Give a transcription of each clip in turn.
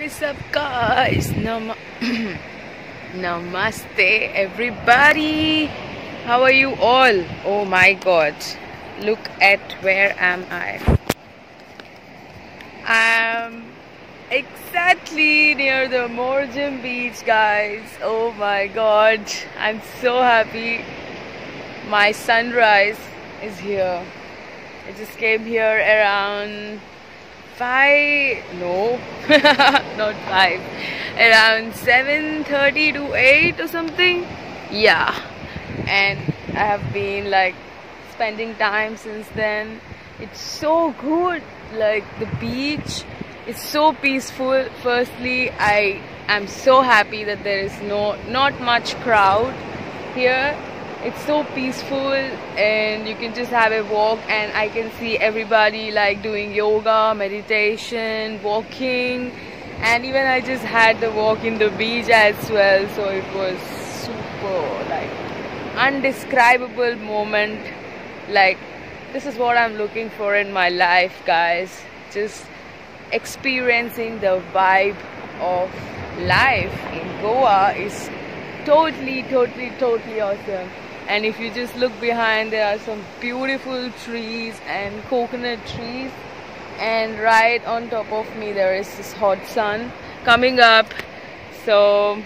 What is up, guys? Nam Namaste, everybody. How are you all? Oh my god. Look at where am I? I'm exactly near the Morjim beach, guys. Oh my god. I'm so happy. My sunrise is here. I just came here around five no. Not five. Around 7:30 to 8 or something. Yeah. And i have been like spending time since then. It's so good. Like the beach is so peaceful. Firstly i am so happy that there is no not much crowd here it's so peaceful and you can just have a walk and I can see everybody like doing yoga, meditation, walking. And even I just had the walk in the beach as well so it was super like undescribable moment. Like this is what I'm looking for in my life guys. Just experiencing the vibe of life in Goa is totally totally totally awesome and if you just look behind there are some beautiful trees and coconut trees. And right on top of me there is this hot sun coming up. So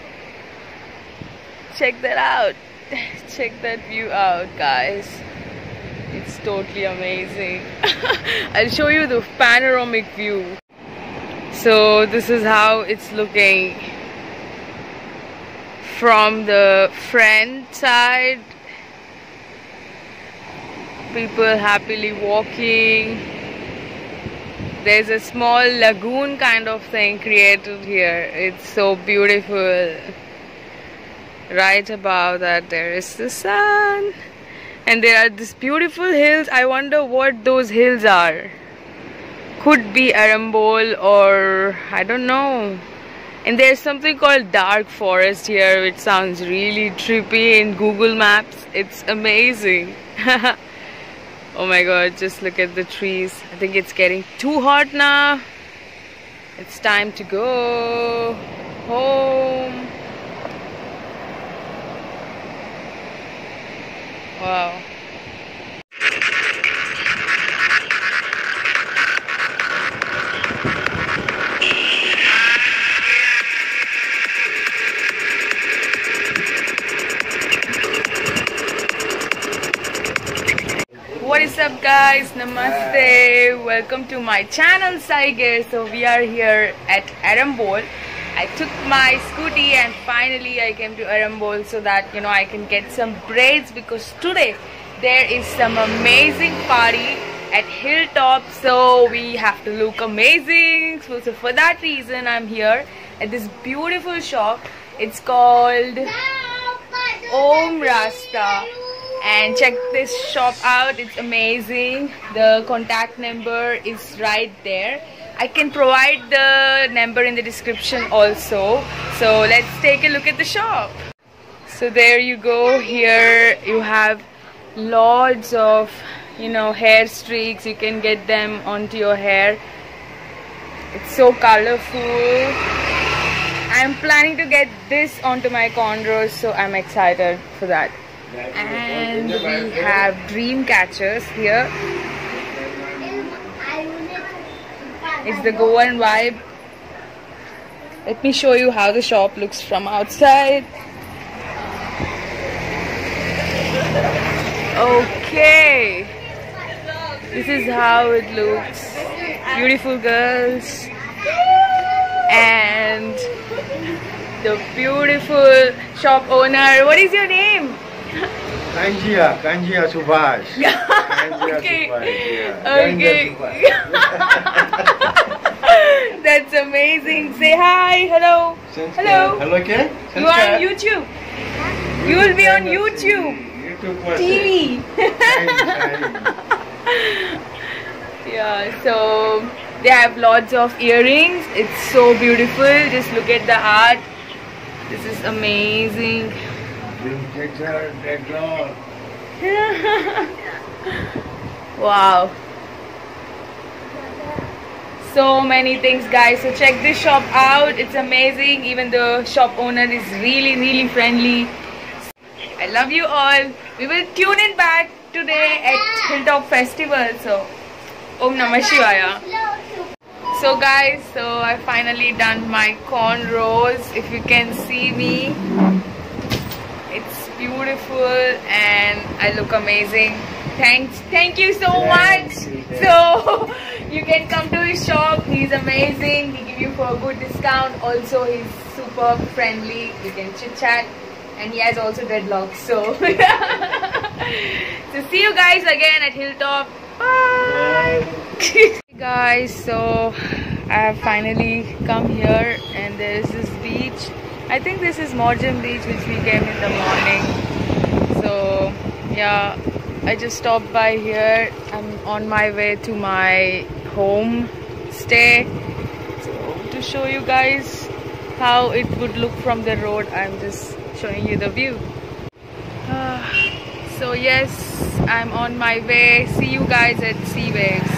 check that out. Check that view out guys. It's totally amazing. I'll show you the panoramic view. So this is how it's looking from the front side people happily walking. There's a small lagoon kind of thing created here. It's so beautiful. Right above that there is the sun. And there are these beautiful hills. I wonder what those hills are. Could be Arambol or I don't know. And there's something called dark forest here which sounds really trippy in Google Maps. It's amazing Oh my god, just look at the trees. I think it's getting too hot now. It's time to go home. Wow. Up guys? Namaste. Welcome to my channel Psy Gear so we are here at Arambol I took my scooty and finally I came to Arambol so that you know I can get some braids because today there is some amazing party at Hilltop. So we have to look amazing. So, so for that reason I'm here at this beautiful shop. It's called Om Rasta and check this shop out it's amazing. The contact number is right there. I can provide the number in the description also. So let's take a look at the shop. So there you go. Here you have lots of you know hair streaks. You can get them onto your hair. It's so colorful. I'm planning to get this onto my cornrows so I'm excited for that and we have dream catchers here. It's the Goan vibe. Let me show you how the shop looks from outside. Okay. This is how it looks. Beautiful girls. And the beautiful shop owner. What is your name Kanjiya, Kanjiya Subhash. Kanjiya Okay. Subhash, yeah. Okay. That's amazing. Say hi. Hello. Hello. Hello, okay? You are on YouTube. You will be on YouTube. YouTube. TV. Yeah. So they have lots of earrings. It's so beautiful. Just look at the art. This is amazing. Wow. so many things guys. So check this shop out. It's amazing. Even the shop owner is really really friendly. I love you all. We will tune in back today at hilltop festival. So om namah shivaya. So guys so i finally done my cornrows if you can see me it's beautiful and i look amazing. Thanks thank you so Thank much. so you can come to his shop. He's amazing. He give you for a good discount. Also he's super friendly. You can chit chat. And he has also dreadlocks so. So see you guys again at hilltop. Bye. Hey guys so i have finally come here and there is this beach i think this is Morjim beach which we came in the morning. So yeah i just stopped by here. I'm on my way to my home stay. So to show you guys how it would look from the road i'm just showing you the view. Ah, so yes i'm on my way. See you guys at sea waves